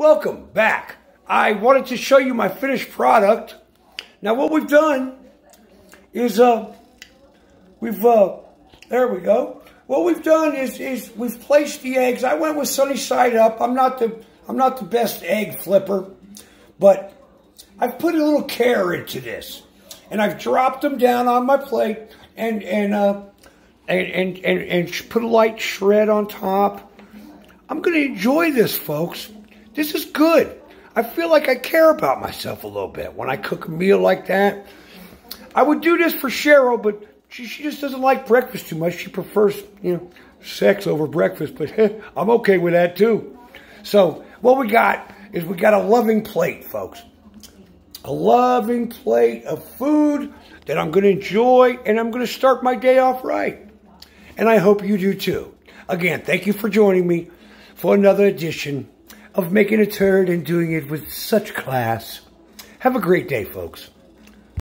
Welcome back. I wanted to show you my finished product. Now what we've done is, uh, we've, uh, there we go. What we've done is, is we've placed the eggs. I went with sunny side up. I'm not the, I'm not the best egg flipper, but I've put a little care into this. And I've dropped them down on my plate and, and, uh, and, and, and, and put a light shred on top. I'm going to enjoy this, folks. This is good. I feel like I care about myself a little bit when I cook a meal like that. I would do this for Cheryl, but she, she just doesn't like breakfast too much. She prefers, you know, sex over breakfast, but eh, I'm okay with that too. So what we got is we got a loving plate, folks. A loving plate of food that I'm going to enjoy and I'm going to start my day off right. And I hope you do too. Again, thank you for joining me for another edition of making a turd and doing it with such class. Have a great day, folks.